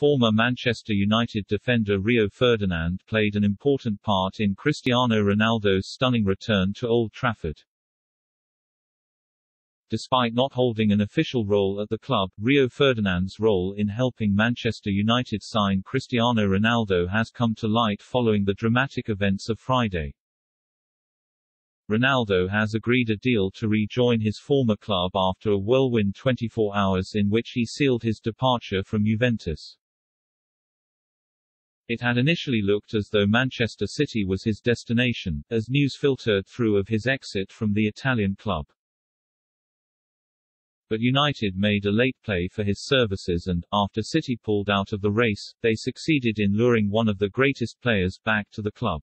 Former Manchester United defender Rio Ferdinand played an important part in Cristiano Ronaldo's stunning return to Old Trafford. Despite not holding an official role at the club, Rio Ferdinand's role in helping Manchester United sign Cristiano Ronaldo has come to light following the dramatic events of Friday. Ronaldo has agreed a deal to rejoin his former club after a whirlwind 24 hours in which he sealed his departure from Juventus. It had initially looked as though Manchester City was his destination, as news filtered through of his exit from the Italian club. But United made a late play for his services and, after City pulled out of the race, they succeeded in luring one of the greatest players back to the club.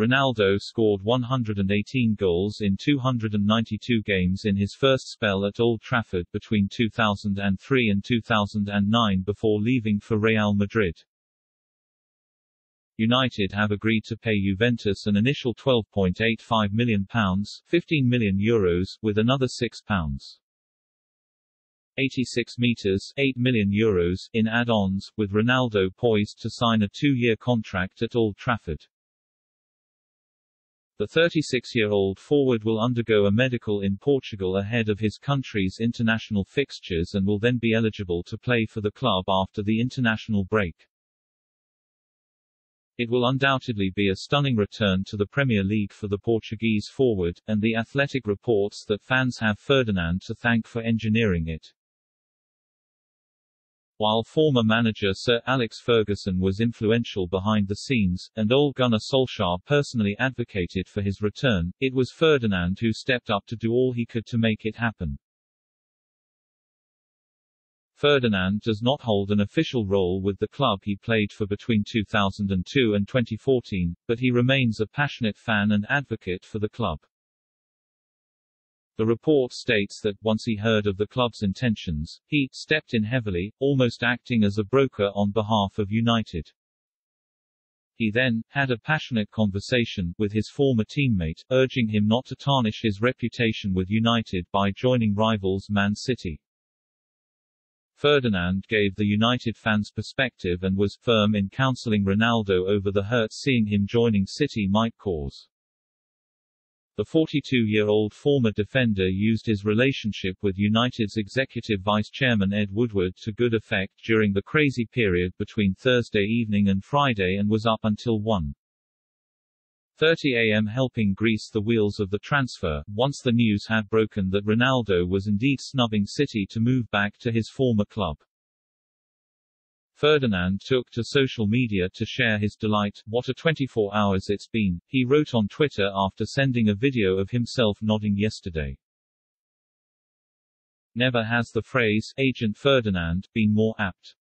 Ronaldo scored 118 goals in 292 games in his first spell at Old Trafford between 2003 and 2009 before leaving for Real Madrid. United have agreed to pay Juventus an initial £12.85 million pounds, 15 million euros, with another £6 pounds. 86 meters, 8 million euros in add-ons, with Ronaldo poised to sign a two-year contract at Old Trafford. The 36-year-old forward will undergo a medical in Portugal ahead of his country's international fixtures and will then be eligible to play for the club after the international break. It will undoubtedly be a stunning return to the Premier League for the Portuguese forward, and the Athletic reports that fans have Ferdinand to thank for engineering it. While former manager Sir Alex Ferguson was influential behind the scenes, and Ole Gunnar Solskjaer personally advocated for his return, it was Ferdinand who stepped up to do all he could to make it happen. Ferdinand does not hold an official role with the club he played for between 2002 and 2014, but he remains a passionate fan and advocate for the club. The report states that, once he heard of the club's intentions, he stepped in heavily, almost acting as a broker on behalf of United. He then had a passionate conversation with his former teammate, urging him not to tarnish his reputation with United by joining rivals Man City. Ferdinand gave the United fans perspective and was firm in counseling Ronaldo over the hurt seeing him joining City might cause. The 42-year-old former defender used his relationship with United's executive vice-chairman Ed Woodward to good effect during the crazy period between Thursday evening and Friday and was up until 1. 30 am helping grease the wheels of the transfer, once the news had broken that Ronaldo was indeed snubbing City to move back to his former club. Ferdinand took to social media to share his delight. What a 24 hours it's been, he wrote on Twitter after sending a video of himself nodding yesterday. Never has the phrase, Agent Ferdinand, been more apt.